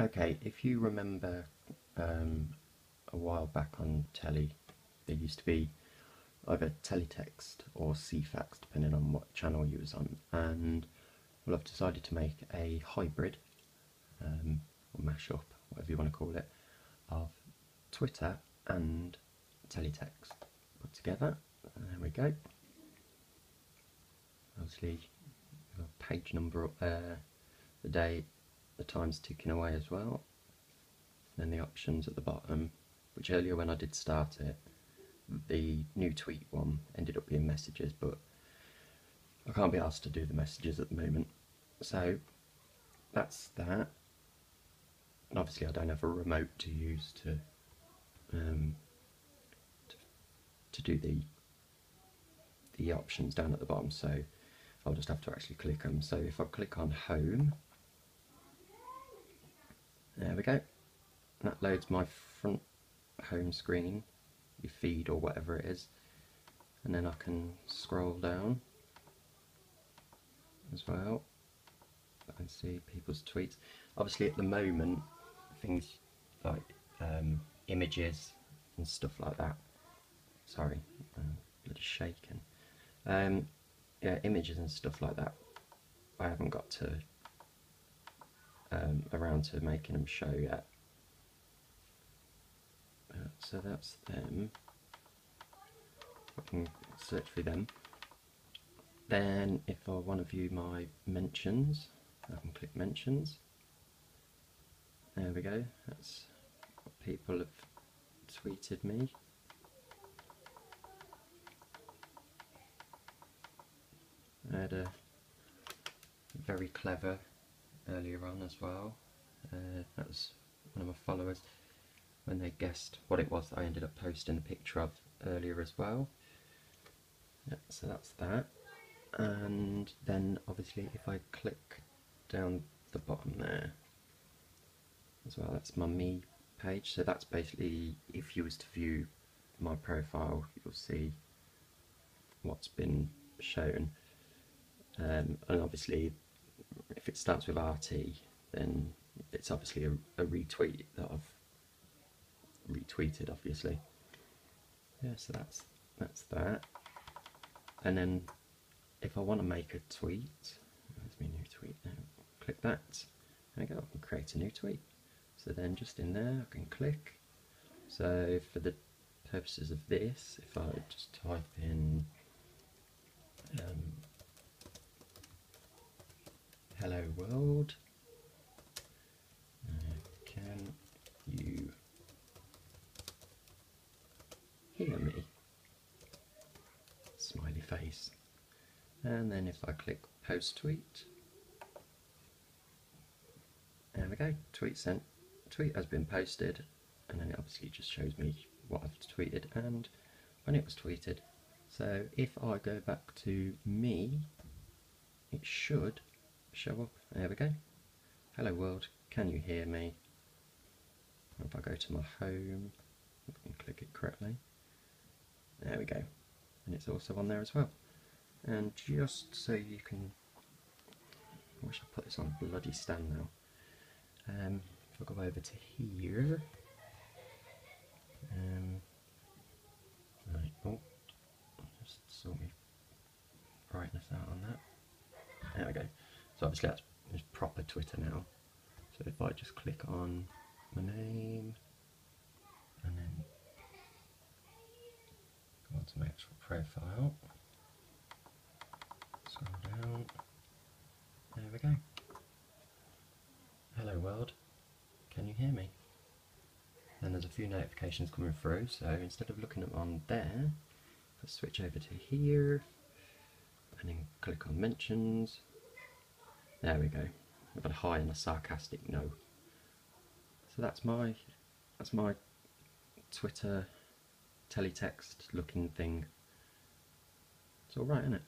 Okay, if you remember um, a while back on telly, there used to be either teletext or Ceefax, depending on what channel you was on, and well, I've decided to make a hybrid, um, or mashup, whatever you want to call it, of Twitter and teletext put together. There we go. Obviously, page number up there, the date, the time's ticking away as well. And then the options at the bottom, which earlier when I did start it, the new tweet one ended up being messages, but I can't be asked to do the messages at the moment. So that's that. And obviously I don't have a remote to use to um, to, to do the the options down at the bottom so I'll just have to actually click them so if I click on home there we go that loads my front home screen your feed or whatever it is and then I can scroll down as well and see people's tweets obviously at the moment things like um, images and stuff like that. Sorry, I'm bloody shaking. Um, yeah, images and stuff like that. I haven't got to um, around to making them show yet. Uh, so that's them. I can search for them. Then if I want to view my mentions, I can click mentions. There we go, that's what people have tweeted me. I had a very clever earlier on as well. Uh, that was one of my followers when they guessed what it was that I ended up posting a picture of earlier as well. Yeah, so that's that. And then obviously if I click down the bottom there as well, that's my me page. So that's basically, if you was to view my profile, you'll see what's been shown. Um, and obviously, if it starts with RT, then it's obviously a, a retweet that I've retweeted, obviously. Yeah, so that's that's that. And then if I want to make a tweet, there's my new tweet now. Click that. There we go. I can create a new tweet. So then just in there I can click. So for the purposes of this, if I just type in um, hello world, uh, can you hear me? Smiley face. And then if I click post tweet, there we go, tweet sent tweet has been posted and then it obviously just shows me what I've tweeted and when it was tweeted. So if I go back to me, it should show up. There we go. Hello world, can you hear me? If I go to my home, and click it correctly. There we go. And it's also on there as well. And just so you can, I wish I put this on bloody stand now. Um, if I go over to here, um, right, oh, just sort me brightness out on that. There we go. Obviously that's it's proper Twitter now. So if I just click on my name and then go on to my actual profile, scroll down, there we go. Hello world. Can you hear me? And there's a few notifications coming through, so instead of looking at on there, let's switch over to here, and then click on mentions. There we go. I've got a hi and a sarcastic no. So that's my that's my Twitter teletext looking thing. It's alright, isn't it?